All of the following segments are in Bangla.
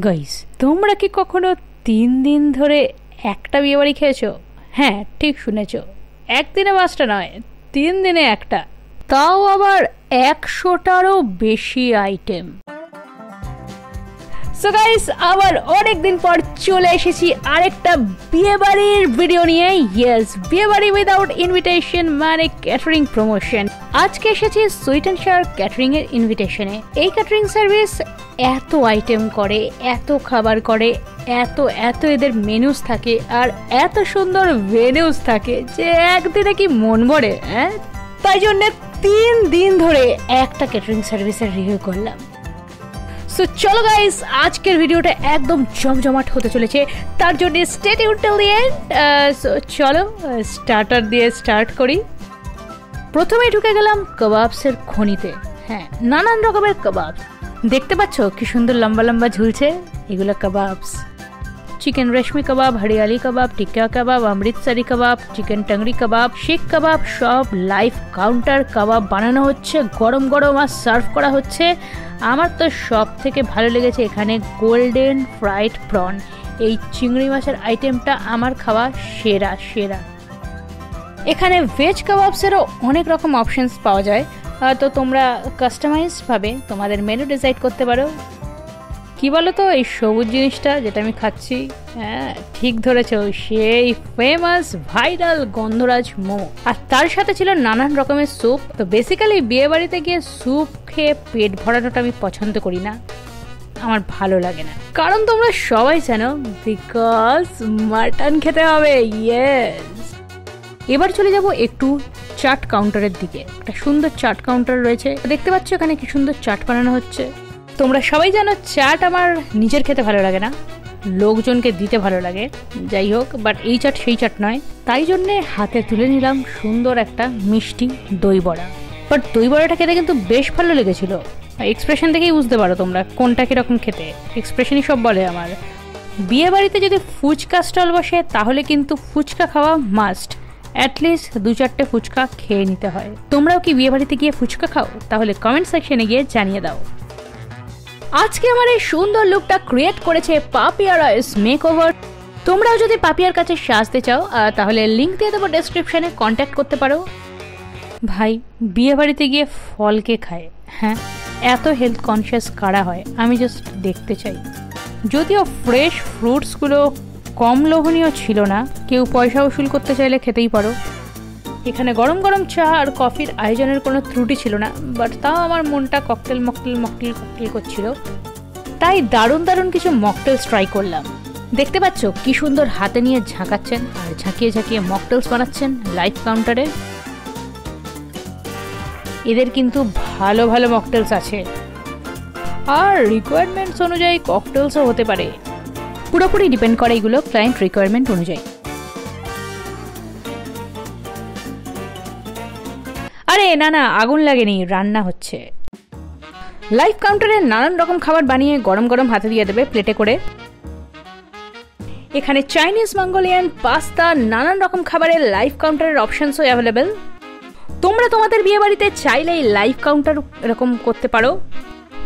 গাইস, তোমরা কি কখনো তিন দিন ধরে একটা বিয়েবাড়ি খেয়েছো? হ্যাঁ ঠিক শুনেছ। একদিনে পাঁচটা নয়, তিন দিনে একটা। তাও আবার একশোটারও বেশি আইটেম সো গাইস আবার অনেক দিন পর চলে এসেছি আরেকটা বিয়ে বাড়ির ভিডিও নিয়ে। ইয়েস বিয়ে বাড়ি উইদাউট ইনভিটেশন মানে ক্যাটারিং প্রমোশন আজকে এসেছি সুইট অ্যান্ড শার ক্যাটারিং এর ইনভিটেশনে এই ক্যাটারিং সার্ভিস এত আইটেম করে, এত খাবার করে, এত এত এদের মেনুস থাকে আর এত সুন্দর ভেনুস থাকে যে একদিনে কি মন ভরে হ্যাঁ? তাই জন্য তিন দিন ধরে একটা ক্যাটারিং সার্ভিসের রিভিউ করলাম। সো চলো গাইস আজকের ভিডিওটা একদম জমজমাট হতে চলেছে। তার জন্য স্টেট টিল দিয়ে সো চলো স্টার্টার দিয়ে স্টার্ট করি। প্রথমে ঢুকে গেলাম কাবাবসের খনিতে। হ্যাঁ নানান রকমের কাবাব। দেখতে পাচ্ছ কি সুন্দর লম্বা লম্বা ঝুলছে এগুলো kebabs. Chicken reshmi kebab, hariyali kebab, tikka kebab, Amritsari kebab, chicken tangri kebab seekh kebab, সব লাইভ কাউন্টার কাবাব বানানো হচ্ছে, গরম গরম আর সার্ভ করা হচ্ছে। আমার তো সব থেকে ভালো লেগেছে এখানে গোল্ডেন ফ্রাইড প্রন। এই চিংড়ি মাছের আইটেমটা আমার খাওয়া সেরা সেরা। এখানে ভেজ কাবাবসেরও অনেক রকম অপশনস পাওয়া যায়। তো তোমরা কাস্টমাইজভাবে তোমাদের মেনু ডিসাইড করতে পারো। কি বলো তো এই সবুজ জিনিসটা যেটা আমি খাচ্ছি হ্যাঁ ঠিক ধরেছ, সেই ফেমাস ভাইরাল গন্ধরাজ মোমো। আর তার সাথে ছিল নানান রকমের স্যুপ তো বেসিক্যালি বিয়ে বাড়িতে গিয়ে স্যুপ খেয়ে পেট ভরানোটা আমি পছন্দ করি না। আমার ভালো লাগে না। কারণ তোমরা সবাই জানো বিকজ মাটন খেতে হবে ইয়েস এবার চলে যাব একটু চাট কাউন্টারের দিকে। একটা সুন্দর চাট কাউন্টার রয়েছে। দেখতে পাচ্ছ এখানে কি সুন্দর চাট বানানো হচ্ছে। তোমরা সবাই জানো চাট আমার নিজের খেতে ভালো লাগে না। লোকজনকে দিতে ভালো লাগে। যাই হোক বাট এই চাট সেই চাট নয়। তাই জন্যে হাতে তুলে নিলাম সুন্দর একটা মিষ্টি দই বড়া। বাট দই বড়াটা খেতে কিন্তু বেশ ভালো লেগেছিল। এক্সপ্রেশন দেখেই বুঝতে পারো তোমরা কোনটা কীরকম খেতে। এক্সপ্রেশনই সব বলে আমার। বিয়ে বাড়িতে যদি ফুচকা স্টল বসে, তাহলে কিন্তু ফুচকা খাওয়া মাস্ট অ্যাটলিস্ট দু চারটে ফুচকা খেয়ে নিতে হয়। তোমরাও কি বিয়ে বাড়িতে গিয়ে ফুচকা খাও? তাহলে কমেন্ট সেকশনে গিয়ে জানিয়ে দাও। আজকে আমার এই সুন্দর লুকটা ক্রিয়েট করেছে পাপিয়া রয়েস মেক ওভার তোমরাও যদি পাপিয়ার কাছে সাজতে চাও তাহলে লিঙ্ক দিয়ে দেবো ডেসক্রিপশনে কন্ট্যাক্ট করতে পারো। ভাই বিয়ে বাড়িতে গিয়ে ফলকে খায়? হ্যাঁ এত হেলথ কনসিয়াস কারা হয়? আমি জাস্ট দেখতে চাই। যদিও ফ্রেশ ফ্রুটসগুলো কম লোভনীয় ছিল না। কেউ পয়সা উসুল করতে চাইলে খেতেই পারো। এখানে গরম গরম চা আর কফির আয়োজনের কোনো ত্রুটি ছিল না বাট তাও আমার মনটা ককটেল মকটেল মকটেল ককটেল করছিল। তাই দারুণ দারুণ কিছু মকটেলস ট্রাই করলাম। দেখতে পাচ্ছ কি সুন্দর হাতে নিয়ে ঝাঁকাচ্ছেন আর ঝাঁকিয়ে ঝাঁকিয়ে মকটেলস বানাচ্ছেন লাইভ কাউন্টারে এদের কিন্তু ভালো ভালো মকটেলস আছে। আর রিকোয়ারমেন্টস অনুযায়ী ককটেলসও হতে পারে। পুরোপুরি ডিপেন্ড করে এগুলো ক্লায়েন্ট রিকোয়ারমেন্ট অনুযায়ী। আরে, না না, আগুন লাগেনি, রান্না হচ্ছে। লাইফ কাউন্টারে নানান রকম খাবার বানিয়ে গরম গরম হাতে দিয়ে দেবে প্লেটে করে। এখানে চাইনিজ মঙ্গোলিয়ান পাস্তা নানান রকম খাবারের লাইফ কাউন্টারের অপশনসও অ্যাভেলেবেল তোমরা তোমাদের বিয়ে বাড়িতে চাইলেই লাইফ কাউন্টার এরকম করতে পারো।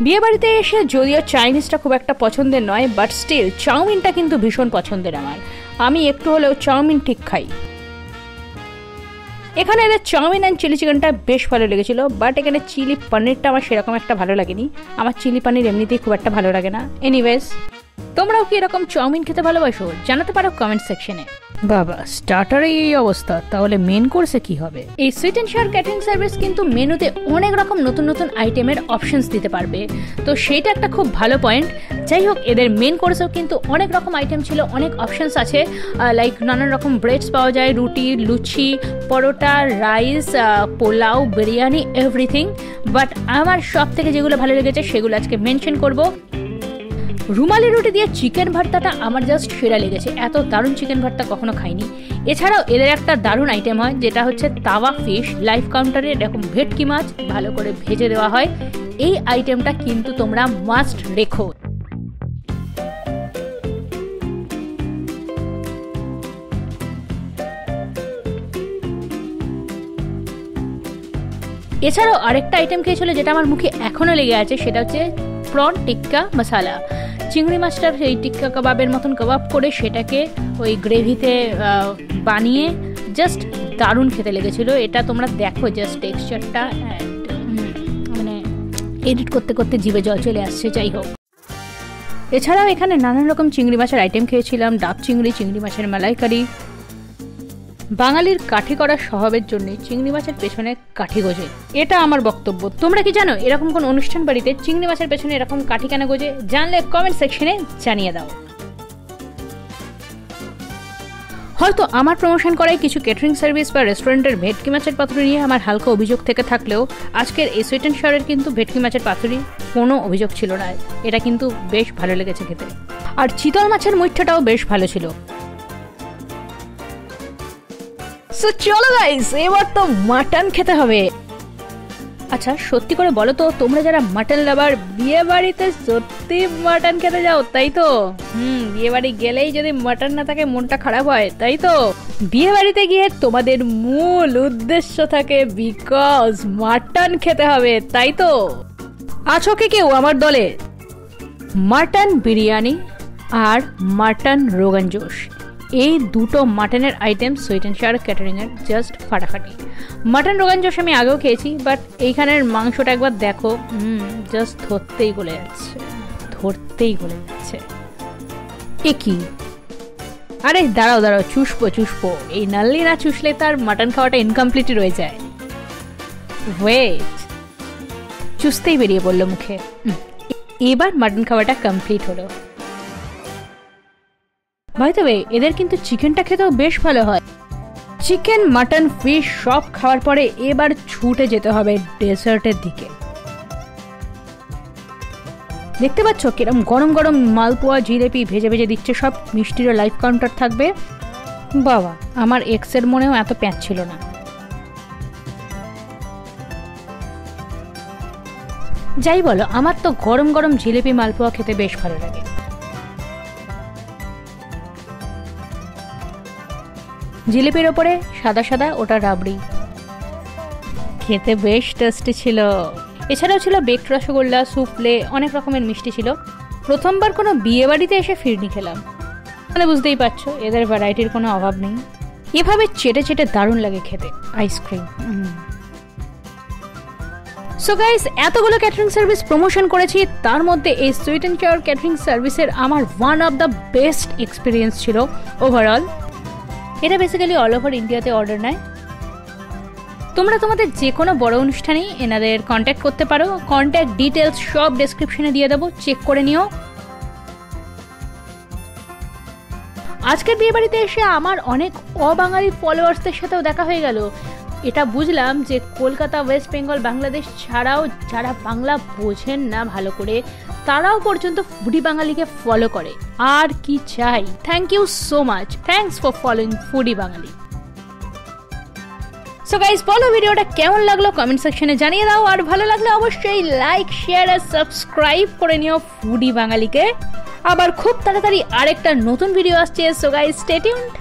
বিয়ে বাড়িতে এসে যদিও চাইনিজটা খুব একটা পছন্দের নয় বাট স্টিল চাউমিনটা কিন্তু ভীষণ পছন্দের আমার। আমি একটু হলেও চাউমিন ঠিক খাই। এখানে এদের চাউমিন অ্যান্ড চিলি চিকেনটা বেশ ভালো লেগেছিল বাট এখানে চিলি পনিরটা আমার সেরকম একটা ভালো লাগেনি। আমার চিলি পনির এমনিতেই খুব একটা ভালো লাগে না। এনিওয়েজ তোমরাও কি এরকম চাউমিন খেতে ভালোবাসো? জানাতে পারো কমেন্ট সেকশনে বাবা স্টার্টারে এই অবস্থা, তাহলে মেন কোর্সে কি হবে? এই সুইট অ্যান্ড শার ক্যাটারিং সার্ভিস কিন্তু মেনুতে অনেক রকম নতুন নতুন আইটেমের অপশনস দিতে পারবে। তো সেইটা একটা খুব ভালো পয়েন্ট যাই হোক, এদের মেন কোর্সেও কিন্তু অনেক রকম আইটেম ছিল, অনেক অপশনস আছে। লাইক নানান রকম ব্রেডস পাওয়া যায়, রুটি, লুচি, paratha rice pulao, biryani everything but আমার সব থেকে যেগুলো ভালো লেগেছে, সেগুলো আজকে মেনশন করব। রুমালি রুটি দিয়ে চিকেন ভর্তাটা আমার জাস্ট সেরা লেগেছে। এত দারুণ চিকেন ভর্তা কখনো খাইনি। এছাড়াও এদের একটা দারুণ আইটেম হয়, যেটা হচ্ছে তাওয়া ফিশ লাইফ কাউন্টারে এরকম ভেটকি মাছ ভালো করে ভেজে দেওয়া হয়। এই আইটেমটা কিন্তু তোমরা মাস্ট রেখো। এছাড়াও আরেকটা আইটেম খেয়েছিল যেটা আমার মুখে এখনও লেগে আছে, সেটা হচ্ছে প্রন টিক্কা মশালা চিংড়ি মাছটার সেই টিক্কা কাবাবের মতন কাবাব করে সেটাকে ওই গ্রেভিতে বানিয়ে জাস্ট দারুণ খেতে লেগেছিলো। এটা তোমরা দেখো জাস্ট টেক্সচারটা মানে এডিট করতে করতে জিভে জল চলে আসছে, যাই হোক। এছাড়াও এখানে নানান রকম চিংড়ি মাছের আইটেম খেয়েছিলাম, ডাব চিংড়ি চিংড়ি মাছের মালাইকারি। বাঙালির কাঠি করার স্বভাবের জন্য চিংড়ি মাছের পেছনে কাঠি গোজে। এটা আমার বক্তব্য। তোমরা কি জানো, এরকম কোন অনুষ্ঠান বাড়িতে চিংড়ি মাছের পেছনে এরকম কাঠি কেন গোজে? জানলে কমেন্ট সেকশনে জানিয়ে দাও। হয়তো আমার প্রমোশন করাই কিছু ক্যাটারিং সার্ভিস বা রেস্টুরেন্টের ভেটকি মাছের পাতুরি নিয়ে আমার হালকা অভিযোগ থেকে থাকলেও আজকের এই সুইট শহরের কিন্তু ভেটকি মাছের পাতুরি কোনো অভিযোগ ছিল না। এটা কিন্তু বেশ ভালো লেগেছে খেতে। আর চিতল মাছের মুঠটাও বেশ ভালো ছিল। সো চলো গাইস এবার তো মাটন খেতে হবে। আচ্ছা সত্যি করে বলো তো, তোমরা যারা মাটন লাভার বিয়ে বাড়িতে সত্যি মাটন খেতে যাও, তাই তো? হুম, বিয়ে বাড়ি গেলেই যদি মাটন না থাকে, মনটা খারাপ হয়, তাই তো? বিয়ে বাড়িতে গিয়ে তোমাদের মূল উদ্দেশ্য থাকে বিকজ মাটন খেতে হবে, তাই তো? আছো কি কেউ আমার দলে? মাটন বিরিয়ানি আর মাটন রোগান জোশ। এই দুটো মাটনের আইটেম সুইট অ্যান্ড শার ক্যাটারিংয়ের জাস্ট ফাটাফাটি। মাটন রোগান জোশ আমি আগেও খেয়েছি বাট এইখানের মাংসটা একবার দেখো জাস্ট ধরতেই গলে যাচ্ছে, ধরতেই গলে যাচ্ছে। এ কি? আরে দাঁড়াও দাঁড়াও, চুষবো চুষবো। এই নাল্লি না চুষলে তার মাটন খাওয়াটা ইনকমপ্লিটই রয়ে যায়। ওয়েট চুষতেই বেরিয়ে পড়ল মুখে। এবার মাটন খাওয়াটা কমপ্লিট হলো। বাই এদের কিন্তু চিকেনটা খেতেও বেশ ভালো হয়। চিকেন, মাটন ফিশ সব খাওয়ার পরে এবার ছুটে যেতে হবে ডেজার্টের দিকে। দেখতে পাচ্ছ কিরম গরম গরম মালপোয়া, জিলেপি ভেজে ভেজে দিচ্ছে সব, মিষ্টিরও লাইফ কাউন্টার থাকবে। বাবা, আমার এক্সের মনেও এত প্যাঁচ ছিল না। যাই বলো, আমার তো গরম গরম জিলেপি মালপোয়া খেতে বেশ ভালো লাগে। জিলিপির ওপরে সাদা সাদা ওটা রাবড়ি। খেতে বেশ টেস্টি ছিল। এছাড়াও ছিল বেকড রসগোল্লা সুপলে অনেক রকমের মিষ্টি ছিল। প্রথমবার কোনো বিয়ে বাড়িতে এসে ফিরনি খেলাম। মানে বুঝতেই পারছ এদের ভ্যারাইটির কোনো অভাব নেই। এভাবে চেটে চেটে দারুণ লাগে খেতে আইসক্রিম সো গাইস এতগুলো ক্যাটারিং সার্ভিস প্রমোশন করেছি তার মধ্যে এই সুইট অ্যান্ড চাওয়ার ক্যাটারিং সার্ভিসের আমার one of the best experience ছিল ওভারঅল এটা বেসিক্যালি অল ওভার ইন্ডিয়াতে অর্ডার নেয়। তোমরা তোমাদের যে কোনো বড় অনুষ্ঠানেই এনাদের কন্ট্যাক্ট করতে পারো। কন্ট্যাক্ট ডিটেলস সব ডেসক্রিপশনে দিয়ে দেবো চেক করে নিও। আজকের বিয়ে বাড়িতে এসে আমার অনেক অবাঙালি ফলোয়ার্সদের সাথেও দেখা হয়ে গেল। এটা বুঝলাম যে কলকাতা ওয়েস্ট বেঙ্গল বাংলাদেশ ছাড়াও যারা বাংলা বোঝেন না ভালো করে তারাও পর্যন্ত ফুডি বাঙালিকে ফলো করে। আর কি চাই? Thank you so much thanks for following foodie Bangali so guys বলো ভিডিওটা কেমন লাগল কমেন্ট সেকশনে জানিয়ে দাও। আর ভালো লাগলে অবশ্যই লাইক শেয়ার আর সাবস্ক্রাইব করে নিও ফুডি বাঙালিকে আবার খুব তাড়াতাড়ি আরেকটা নতুন ভিডিও আসছে। So guys stay tuned